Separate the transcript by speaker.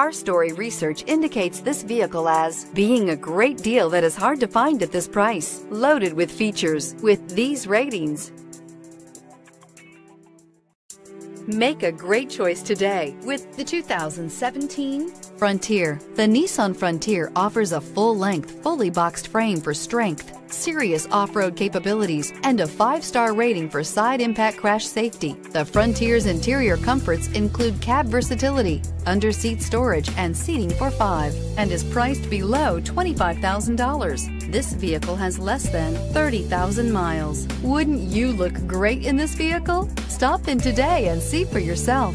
Speaker 1: Car Story research indicates this vehicle as being a great deal that is hard to find at this price, loaded with features with these ratings. Make a great choice today with the 2017 Frontier. The Nissan Frontier offers a full-length, fully boxed frame for strength, serious off-road capabilities, and a five-star rating for side impact crash safety. The Frontier's interior comforts include cab versatility, under-seat storage, and seating for five, and is priced below $25,000. This vehicle has less than 30,000 miles. Wouldn't you look great in this vehicle? Stop in today and see for yourself.